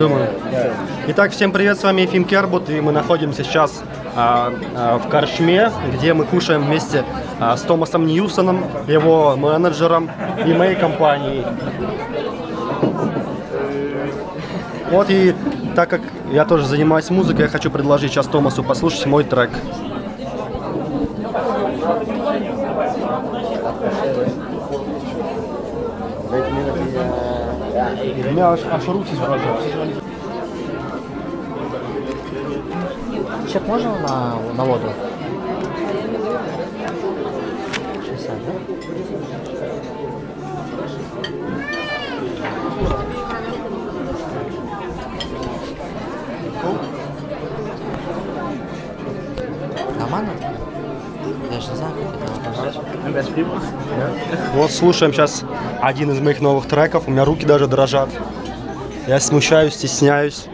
Думаю. Итак, всем привет, с вами Ефим Кербут, и мы находимся сейчас а, а, в Корчме, где мы кушаем вместе а, с Томасом Ньюсоном, его менеджером и моей компанией. Вот и так как я тоже занимаюсь музыкой, я хочу предложить сейчас Томасу послушать мой трек. У меня аж, аж руки заражаются. Чек можно на, на воду? 60, да? Нормально? Я же не знаю, как это нажать. Вот слушаем сейчас один из моих новых треков. У меня руки даже дрожат. Я смущаюсь, стесняюсь.